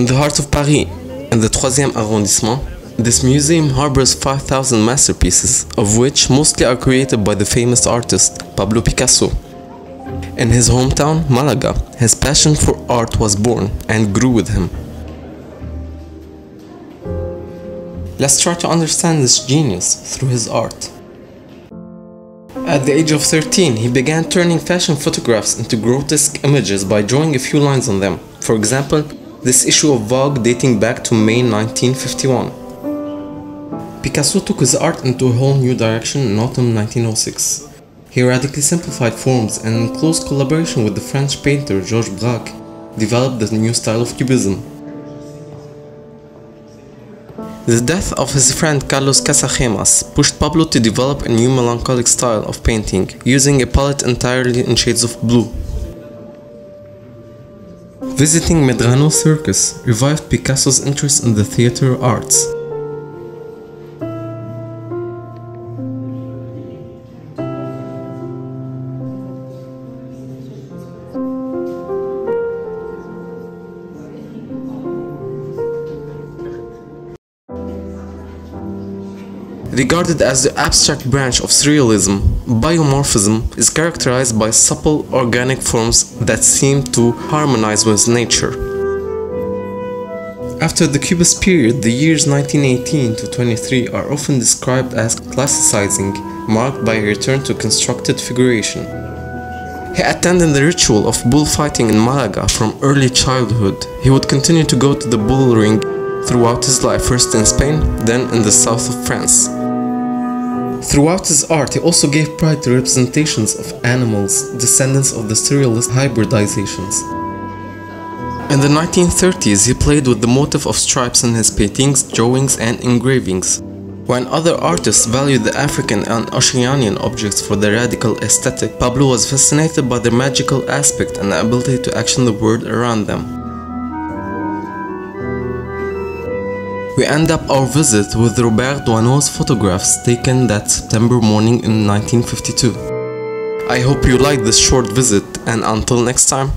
In the heart of Paris, in the 3e arrondissement, this museum harbors 5,000 masterpieces, of which mostly are created by the famous artist Pablo Picasso. In his hometown, Malaga, his passion for art was born and grew with him. Let's try to understand this genius through his art. At the age of 13, he began turning fashion photographs into grotesque images by drawing a few lines on them. For example, this issue of Vogue dating back to May 1951. Picasso took his art into a whole new direction in autumn 1906. He radically simplified forms and in close collaboration with the French painter Georges Braque, developed the new style of Cubism. The death of his friend Carlos Casagemas pushed Pablo to develop a new melancholic style of painting, using a palette entirely in shades of blue. Visiting Medrano Circus revived Picasso's interest in the theater arts. Regarded as the abstract branch of surrealism, biomorphism is characterized by supple organic forms that seem to harmonize with nature. After the Cubist period, the years 1918 to 23 are often described as classicizing, marked by a return to constructed figuration. He attended the ritual of bullfighting in Malaga from early childhood. He would continue to go to the bull ring throughout his life, first in Spain, then in the south of France. Throughout his art, he also gave pride to representations of animals, descendants of the surrealist hybridizations. In the 1930s, he played with the motif of stripes in his paintings, drawings, and engravings. When other artists valued the African and Oceanian objects for their radical aesthetic, Pablo was fascinated by their magical aspect and the ability to action the world around them. We end up our visit with Robert Doisneau's photographs taken that September morning in 1952. I hope you liked this short visit and until next time.